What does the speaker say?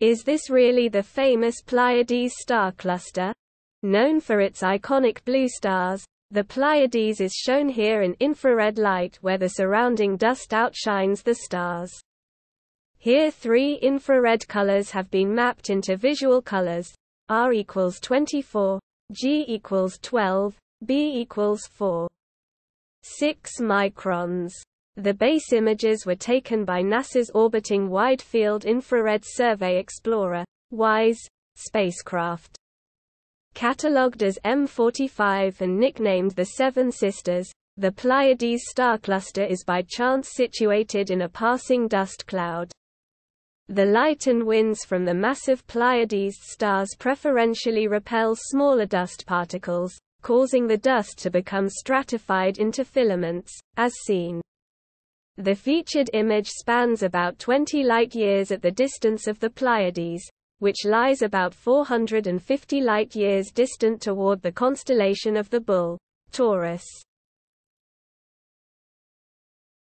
Is this really the famous Pleiades star cluster? Known for its iconic blue stars, the Pleiades is shown here in infrared light where the surrounding dust outshines the stars. Here three infrared colors have been mapped into visual colors, R equals 24, G equals 12, B equals 4. 6 microns. The base images were taken by NASA's orbiting Wide Field Infrared Survey Explorer WISE, spacecraft. Catalogued as M45 and nicknamed the Seven Sisters, the Pleiades star cluster is by chance situated in a passing dust cloud. The light and winds from the massive Pleiades stars preferentially repel smaller dust particles, causing the dust to become stratified into filaments, as seen. The featured image spans about 20 light-years at the distance of the Pleiades, which lies about 450 light-years distant toward the constellation of the Bull, Taurus.